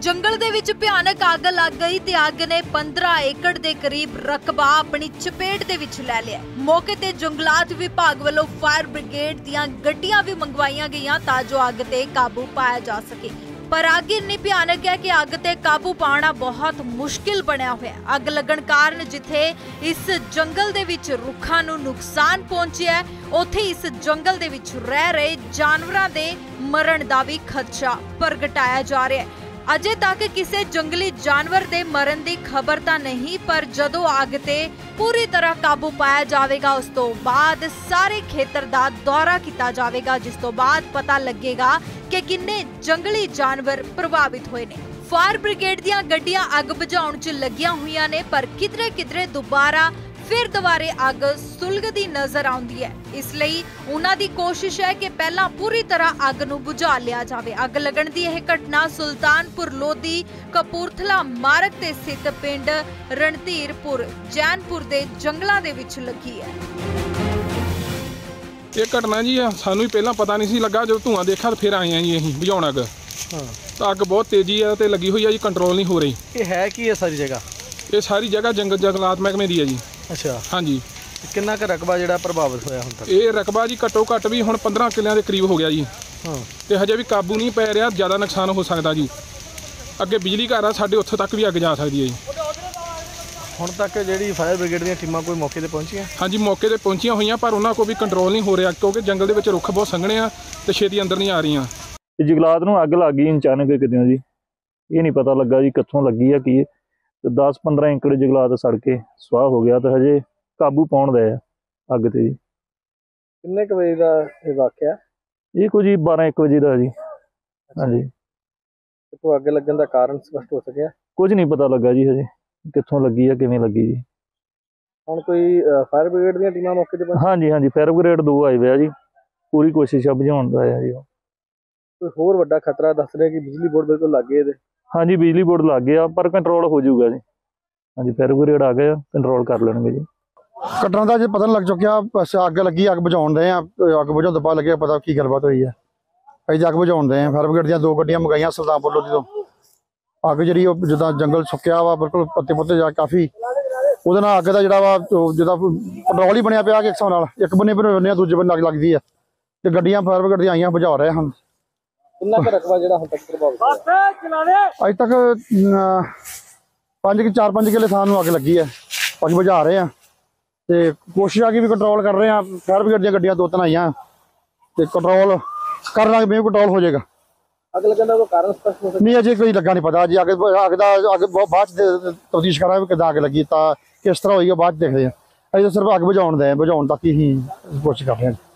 ਜੰਗਲ ਦੇ ਵਿੱਚ ਭਿਆਨਕ ਅੱਗ ਲੱਗ ਗਈ ਤੇ ਅੱਗ ਨੇ 15 ਏਕੜ ਦੇ ਕਰੀਬ ਰਕਬਾ ਆਪਣੀ ਚਪੇਟ ਦੇ ਵਿੱਚ ਲੈ ਲਿਆ। ਮੌਕੇ ਤੇ ਜੰਗਲਾਤ ਵਿਭਾਗ ਵੱਲੋਂ ਫਾਇਰ ਬ੍ਰਿਗੇਡ ਦੀਆਂ ਗੱਡੀਆਂ ਵੀ ਮੰਗਵਾਈਆਂ ਗਈਆਂ ਤਾਂ ਜੋ ਅੱਗ ਤੇ ਕਾਬੂ ਪਾਇਆ ਜਾ ਸਕੇ। ਪਰ ਅੱਗ ਇੰਨੀ ਭਿਆਨਕ ਹੈ ਕਿ ਅੱਗ ਤੇ ਕਾਬੂ ਪਾਉਣਾ ਬਹੁਤ ਮੁਸ਼ਕਿਲ ਬਣਿਆ ਹੋਇਆ ਅੱਗ ਲੱਗਣ ਕਾਰਨ ਜਿੱਥੇ ਇਸ ਜੰਗਲ ਦੇ ਵਿੱਚ ਰੁੱਖਾਂ ਨੂੰ ਨੁਕਸਾਨ ਪਹੁੰਚਿਆ ਉੱਥੇ ਇਸ ਜੰਗਲ ਦੇ ਵਿੱਚ ਰਹਿ ਰਹੇ ਜਾਨਵਰਾਂ ਦੇ ਮਰਨ ਦਾ ਵੀ ਖਦਸ਼ਾ ਪ੍ਰਗਟਾਇਆ ਜਾ ਰਿਹਾ ਹੈ। ਅਜੇ ਤੱਕ ਕਿਸੇ ਜੰਗਲੀ ਜਾਨਵਰ ਦੇ ਮਰਨ ਦੀ ਖਬਰ ਤਾਂ ਨਹੀਂ, ਪਰ ਜਦੋਂ ਅੱਗ ਤੇ ਪੂਰੀ ਤਰ੍ਹਾਂ ਕਾਬੂ ਪਾਇਆ ਜਾਵੇਗਾ, ਉਸ ਤੋਂ ਬਾਅਦ ਸਾਰੇ ਖੇਤਰ ਦਾ ਦੌਰਾ ਕੀਤਾ ਜਾਵੇਗਾ, ਜਿਸ ਤੋਂ ਬਾਅਦ ਪਤਾ ਲੱਗੇਗਾ ਕਿ ਕਿੰਨੇ ਜੰਗਲੀ ਜਾਨਵਰ ਪ੍ਰਭਾਵਿਤ ਹੋਏ ਨੇ। ਫਾਇਰ ਬ੍ਰਿਗੇਡ ਦੀਆਂ ਗੱਡੀਆਂ ਅੱਗ ਬੁਝਾਉਣ 'ਚ ਲੱਗੀਆਂ ਹੋਈਆਂ ਨੇ, ਪਰ ਕਿਧਰੇ ਕਿਧਰੇ ਦੁਬਾਰਾ ਫਿਰ ਦੁਬਾਰੇ ਅੱਗ ਸੁਲਗਦੀ ਨਜ਼ਰ ਆਉਂਦੀ ਹੈ। ਇਸ ਲਈ ਉਹਨਾਂ ਦੀ ਕੋਸ਼ਿਸ਼ ਹੈ ਕਿ ਪਹਿਲਾਂ ਪੂਰੀ ਤਰ੍ਹਾਂ ਅੱਗ ਨੂੰ ਬੁਝਾ ਲਿਆ ਜਾਵੇ। ਅੱਗ ਲੱਗਣ ਦੀ ਇਹ ਘਟਨਾ ਸੁਲਤਾਨਪੁਰ ਲੋਧੀ ਕਪੂਰਥਲਾ ਮਾਰਗ ਤੇ ਸਥਿਤ ਪਿੰਡ ਰਣਧੀਰਪੁਰ ਜੈਨਪੁਰ ਦੇ ਜੰਗਲਾਂ ਦੇ ਵਿੱਚ ਲੱਗੀ ਹੈ। ਇਹ ਘਟਨਾ ਜੀ ਆ, ਸਾਨੂੰ ਵੀ ਪਹਿਲਾਂ ਪਤਾ ਨਹੀਂ ਸੀ ਲੱਗਾ। ਜਦੋਂ ਧੂਆਂ ਦੇਖਿਆ ਤਾਂ ਫਿਰ ਆਏ ਆ ਜੀ ਅਸੀਂ ਬੁਝਾਉਣ ਅੱਗ। ਹਾਂ। ਤਾਂ ਅੱਗ ਬਹੁਤ ਤੇਜ਼ੀ ਆ ਤੇ ਲੱਗੀ ਹੋਈ ਆ ਜੀ ਕੰਟਰੋਲ ਨਹੀਂ ਹੋ ਰਹੀ। ਇਹ ਹੈ ਕੀ ਹੈ ਸਾਰੀ ਜਗ੍ਹਾ? ਇਹ ਸਾਰੀ ਜਗ੍ਹਾ ਜੰਗਲ ਜੰਗਲਾਤ ਮਹਿਕਮੇ ਦੀ ਆ ਜੀ। ਅੱਛਾ। ਹਾਂਜੀ। ਕਿੰਨਾ ਕੁ ਰਕਬਾ ਜਿਹੜਾ ਪ੍ਰਭਾਵਿਤ ਹੋਇਆ ਹੁਣ ਤੱਕ? ਇਹ ਰਕਬਾ ਜੀ ਘੱਟੋ ਘੱਟ ਵੀ ਹੁਣ 15 ਕਿੱਲਿਆਂ ਦੇ ਕਰੀਬ ਹੋ ਗਿਆ ਜੀ। ਹਾਂ। ਤੇ ਹਜੇ ਵੀ ਕਾਬੂ ਨਹੀਂ ਪੈ ਰਿਹਾ ਜ਼ਿਆਦਾ ਨੁਕਸਾਨ ਹੋ ਸਕਦਾ ਜੀ। ਅੱਗੇ ਬਿਜਲੀ ਘਰ ਆ ਸਾਡੇ ਉੱਥੋਂ ਤੱਕ ਵੀ ਅੱਗ ਜਾ ਸਕਦੀ ਹੈ ਜੀ। ਹੁਣ ਤੱਕ ਜਿਹੜੀ ਫਾਇਰ ਬ੍ਰਿਗੇਡ ਦੀਆਂ ਟੀਮਾਂ ਕੋਈ ਮੌਕੇ ਤੇ ਪਹੁੰਚੀਆਂ? ਹਾਂਜੀ ਮੌਕੇ ਤੇ ਪਹੁੰਚੀਆਂ ਹੋਈਆਂ ਪਰ ਉਹਨਾਂ ਕੋਲ ਵੀ ਕੰਟਰੋਲ ਨਹੀਂ ਹੋ ਰਿਹਾ ਕਿਉਂਕਿ ਜੰਗਲ ਦੇ ਵਿੱਚ ਰੁੱਖ ਬਹੁਤ ਸੰਘਣੇ ਆ ਤੇ ਛੇਤੀ ਅੰਦਰ ਨਹੀਂ ਆ ਰਹੀਆਂ। ਜੰਗਲਾਤ ਨੂੰ ਅੱਗ ਲੱਗ ਗਈ ਅਚਾਨਕ ਕਿਤੇ ਜੀ? ਇਹ ਨਹੀਂ ਪਤਾ ਲੱਗਾ ਜੀ ਕਿੱਥੋਂ ਲੱਗੀ ਆ ਕੀ ਹੈ। ਤੇ 10-15 ਏਕੜ ਜੰਗਲਾਤ ਸੜ ਕੇ ਸਵਾਹ ਹੋ ਗਿਆ ਤੇ ਹਜੇ ਕਾਬੂ ਪਾਉਣ ਦਾ ਆ ਅੱਗ ਤੇ ਜੀ। ਕਿੰਨੇ ਕੁ ਵਜੇ ਦਾ ਇਹ ਵਾਕਿਆ? ਇਹ ਕੁਝ ਜੀ 12-1 ਵਜੇ ਦਾ ਜੀ। ਹਾਂਜੀ। ਕੋ ਅੱਗ ਲੱਗਣ ਦਾ ਕਾਰਨ ਸਪਸ਼ਟ ਹੋ ਸਕਿਆ? ਕੁਝ ਨਹੀਂ ਪਤਾ ਲੱਗਾ ਜੀ ਹਜੇ ਕਿੱਥੋਂ ਲੱਗੀ ਆ ਕਿਵੇਂ ਲੱਗੀ ਜੀ। ਹੁਣ ਕੋਈ ਫਾਇਰ ਬ੍ਰਿਗੇਡ ਦੀਆਂ ਟੀਮਾਂ ਮੌਕੇ ਤੇ ਪਹੁੰਚ ਹਾਂਜੀ ਹਾਂਜੀ ਫਾਇਰ ਬ੍ਰਿਗੇਡ 2 ਆਏ ਹੋਏ ਆ ਜੀ। ਪੂਰੀ ਕੋਸ਼ਿਸ਼ ਆ ਬੁਝਾਉਣ ਦਾ ਆ ਜੀ। ਕੋਈ ਹੋਰ ਵੱਡਾ ਖਤਰਾ ਦੱਸ ਰਿਹਾ ਕਿ ਬਿਜਲੀ ਬੋਰਡ ਬਿਲਕੁਲ ਲੱਗੇ ਇਹਦੇ? ਹਾਂਜੀ, ਬਿਜਲੀ ਬੋਰਡ ਲੱਗ ਗਿਆ, ਪਰ ਕੰਟਰੋਲ ਹੋ ਜਾਊਗਾ ਜੀ। ਹਾਂਜੀ ਫਾਇਰ ਆ ਗਏ ਕੰਟਰੋਲ ਕਰ ਲੈਣਗੇ ਜੀ। ਘਟਨਾ ਦਾ ਜੇ ਪਤਾ ਲੱਗ ਚੁੱਕਿਆ, ਬਸ ਅੱਗ ਲੱਗੀ, ਅੱਗ ਬੁਝਾਉਣ ਦੇ ਆ ਅੱਗ ਬੁਝਾਉਣ ਤੋਂ ਬਾਅਦ ਲੱਗਿਆ, ਪਤਾ ਕੀ ਗੱਲਬਾਤ ਹੋਈ ਹੈ ਅਸੀਂ ਅੱਗ ਬੁਝਾਉਣ ਦੇ ਆ ਫਾਇਰ ਦੀਆਂ ਦੋ ਗੱਡੀਆਂ ਮੰਗਾਈਆਂ ਸੁਲਤਾਨਪੁਰ ਲੋਧੀ ਤੋਂ। ਅੱਗ ਜਿਹੜੀ ਉਹ ਜਿੱਦਾਂ ਜੰਗਲ ਸੁੱਕਿਆ ਵਾ, ਬਿਲਕੁਲ ਪੱਤੇ ਪੁੱਤੇ ਜਾ ਕਾਫੀ। ਉਹਦੇ ਨਾਲ ਅੱਗ ਦਾ ਜਿਹੜਾ ਵਾ, ਉਹ ਜਿਹਦਾ ਕੰਟਰੋਲ ਹੀ ਬਣਿਆ ਪਿਆ ਕਿ ਇੱਕ ਹਿਸਾਬ ਨਾਲ, ਇੱਕ ਬੰਨੇ ਬਣਾਉਂਦੇ ਆ, ਦੂਜੇ ਬੰਨੇ ਅੱਗ ਲੱਗਦੀ ਆ। ਤੇ ਗੱਡੀਆਂ ਫਾਇਰ ਬ੍ਰਿਗੇਡ ਦੀਆਂ ਆਈਆਂ, ਬੁਝਾ ਰਹੇ ਹਨ ਕਿੰਨਾ ਕੁ ਰਕਬਾ ਜਿਹੜਾ ਹੁਣ ਤੱਕ ਪ੍ਰਭਾਵਿਤ ਹੋਇਆ? ਅੱਜ ਤੱਕ 5 ਕਿ 4-5 ਕਿੱਲੇ ਥਾਂ ਨੂੰ ਅੱਗ ਲੱਗੀ ਹੈ। ਅੱਗ ਬੁਝਾ ਰਹੇ ਆ ਤੇ ਕੋਸ਼ਿਸ਼ ਆ ਕਿ ਵੀ ਕੰਟਰੋਲ ਕਰ ਰਹੇ ਆ ਫਾਇਰ ਬ੍ਰਿਗੇਡ ਦੀਆਂ ਗੱਡੀਆਂ ਦੋ ਤਿੰਨ ਆਈਆਂ। ਤੇ ਕੰਟਰੋਲ ਕਰ ਲਾਂਗੇ ਮੈਂ ਕੰਟਰੋਲ ਹੋ ਜਾਏਗਾ। ਅੱਗ ਲੱਗਣ ਦਾ ਕੋਈ ਕਾਰਨ ਸਪਸ਼ਟ ਹੋ ਨਹੀਂ ਅਜੇ ਕੋਈ ਲੱਗਾ ਨਹੀਂ ਪਤਾ। ਜੀ ਅੱਗ ਅੱਗ ਦਾ ਅੱਗ ਬਹੁਤ ਬਾਅਦ ਚ ਤਫਤੀਸ਼ ਕਰਾਂਗੇ ਕਿਦਾਂ ਅੱਗ ਲੱਗੀ ਤਾਂ ਕਿਸ ਤਰ੍ਹਾਂ ਹੋਈ ਉਹ ਬਾਅਦ ਚ ਦੇਖਦੇ ਆ ਅਜੇ ਤਾਂ ਸਿਰਫ ਅੱਗ ਬੁਝਾਉਣ ਦੇ ਆ, ਬੁਝਾਉਣ ਤੱਕ ਹੀ ਕੋਸ਼ਿਸ਼ ਕਰ ਰਹੇ ਹਾਂ।